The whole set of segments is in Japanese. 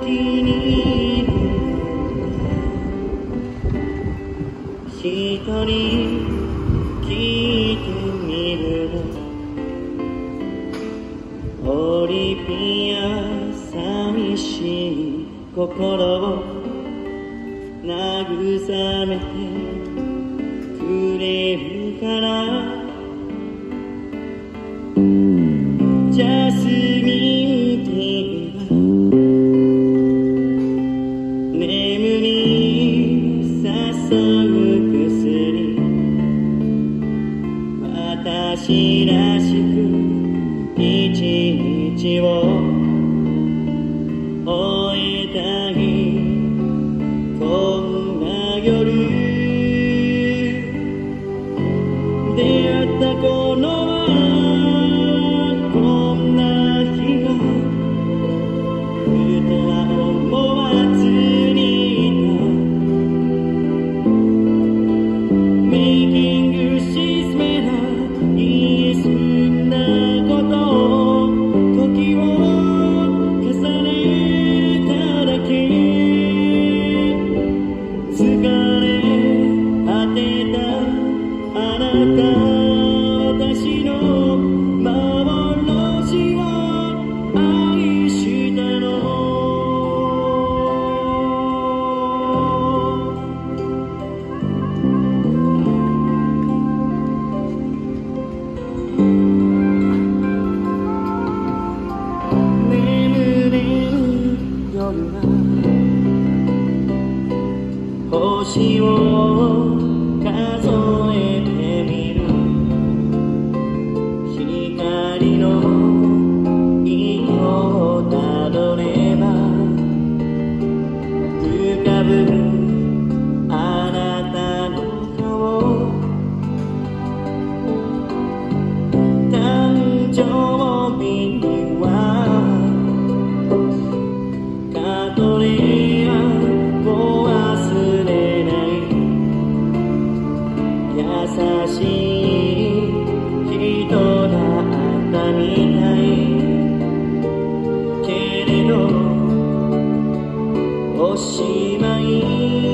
一人聞いてみるのオリビア寂しい心を慰めてくれるから。星をおしまい。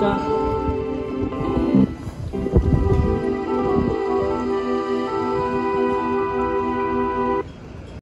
진짜